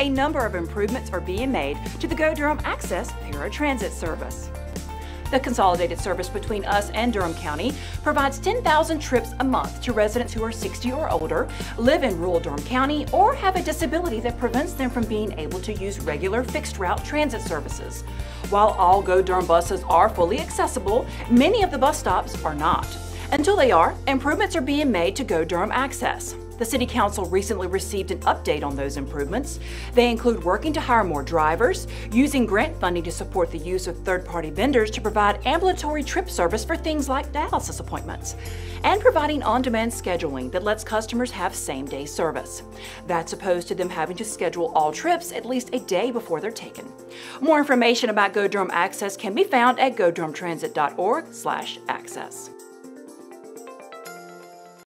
a number of improvements are being made to the Go Durham Access paratransit service. The consolidated service between us and Durham County provides 10,000 trips a month to residents who are 60 or older, live in rural Durham County, or have a disability that prevents them from being able to use regular fixed route transit services. While all Go Durham buses are fully accessible, many of the bus stops are not. Until they are, improvements are being made to Go Durham Access. The City Council recently received an update on those improvements. They include working to hire more drivers, using grant funding to support the use of third party vendors to provide ambulatory trip service for things like dialysis appointments, and providing on demand scheduling that lets customers have same day service. That's opposed to them having to schedule all trips at least a day before they're taken. More information about Go Durham Access can be found at godurhamtransit.org/access.